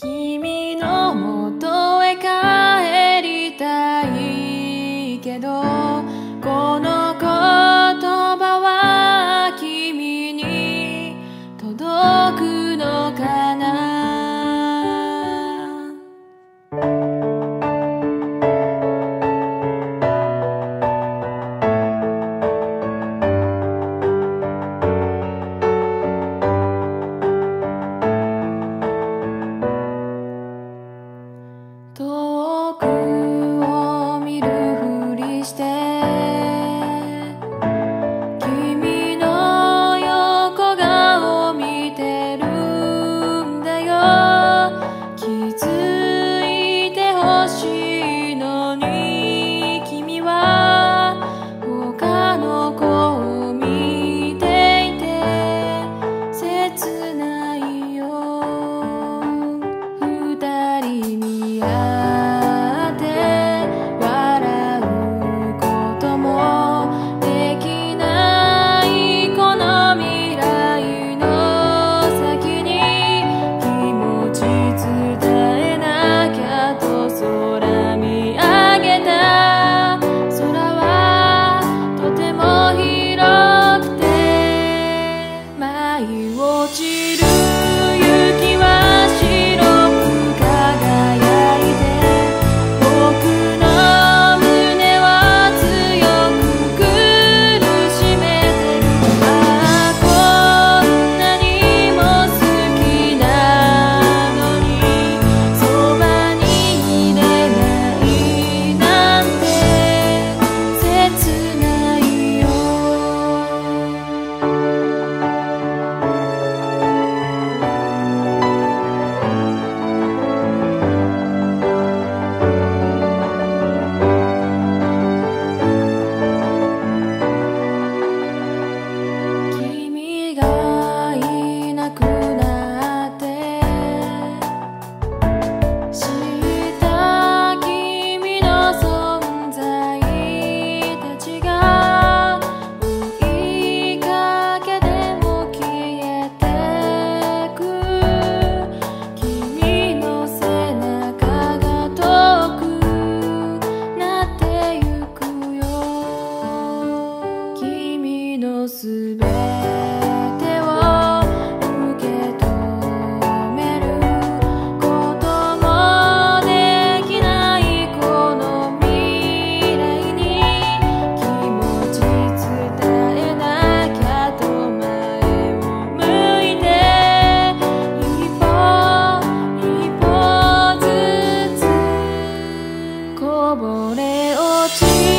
君のもとへ帰りたいけどこの言葉は君に届くこれ落ち